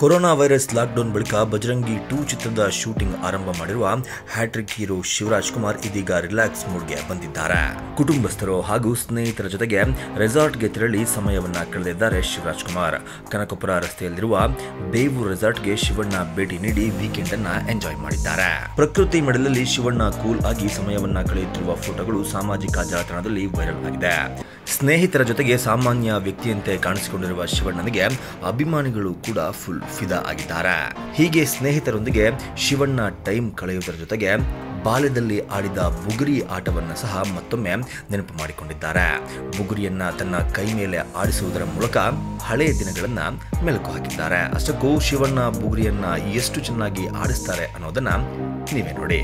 Corona virus lockdown ಬಳಿಕ Bajrangi two ಚಿತ್ರದ shooting ಆರಂಭ ಮಾಡಿರುವ ಹ್ಯಾಟ್ರಿಕ್ ಹೀರೋ ಶಿವರಾಜ್ ಕುಮಾರ್ ಇದೀಗ ರಿಲ್ಯಾಕ್ಸ್ ಮೂಡ್ಗೆ ಬಂದಿದ್ದಾರೆ. ಕುಟುಂಬಸ್ಥರು ಹಾಗೂ ಸ್ನೇಹಿತರ ಜೊತೆಗೆ ರೆಸಾರ್ಟ್ಗೆ ತೆರಳಿ ಸಮಯವನ್ನ ಕಳೆದಿದ್ದಾರೆ ಶಿವರಾಜ್ ಕುಮಾರ್. ಕನಕಪುರ ರಸ್ತೆಯಲ್ಲಿರುವ ಬೇವು ರೆಸಾರ್ಟ್ಗೆ ಶಿವಣ್ಣ ಭೇಟಿ ನೀಡಿ ವೀಕೆಂಡ್ ಅನ್ನ ಎಂಜಾಯ್ ಮಾಡಿದ್ದಾರೆ. ಪ್ರಕೃತಿ ಮಡಲಲ್ಲಿ ಶಿವಣ್ಣ ಕೂಲ್ ಆಗಿ ಸಮಯವನ್ನ ಕಳೆಯುತ್ತಿರುವ ಫೋಟೋಗಳು ಸಾಮಾಜಿಕ ಜಾಲತಾಣದಲ್ಲಿ ವೈರಲ್ ಆಗಿದೆ. ಸ್ನೇಹಿತರ ಜೊತೆಗೆ ಸಾಮಾನ್ಯ ವ್ಯಕ್ತಿಯಂತೆ ಕಾಣಿಸಿಕೊಂಡಿರುವ ಶಿವಣ್ಣನಿಗೆ ಅಭಿಮಾನಿಗಳು ಕೂಡ ಫುಲ್ ಫಿದಾ ಆಗಿದ್ದಾರೆ. ಹೀಗೆ ಸ್ನೇಹಿತರೊಂದಿಗೆ ಶಿವಣ್ಣ ಟೈಮ್ ಕಳೆಯುವುದರ ಜೊತೆಗೆ ಬಾಲ್ಯದಲ್ಲಿ ಆಡಿದ ಬುಗುರಿ ಆಟವನ್ನು ಸಹ ಮತ್ತೊಮ್ಮೆ ನೆನಪು ಮಾಡಿಕೊಂಡಿದ್ದಾರೆ. ಬುಗುರಿಯನ್ನ ತನ್ನ ಕೈ ಮೇಲೆ ಆಡಿಸುವುದರ ಮೂಲಕ ಹಳೆಯ ದಿನಗಳನ್ನ ಮೆಲುಕು ಹಾಕಿದ್ದಾರೆ. ಅಷ್ಟಕ್ಕೂ ಶಿವಣ್ಣ ಬುಗುರಿಯನ್ನ ಎಷ್ಟು ಚೆನ್ನಾಗಿ ಆಡಿಸ್ತಾರೆ ಅನ್ನೋದನ್ನ ನೀವೇ ನೋಡಿ.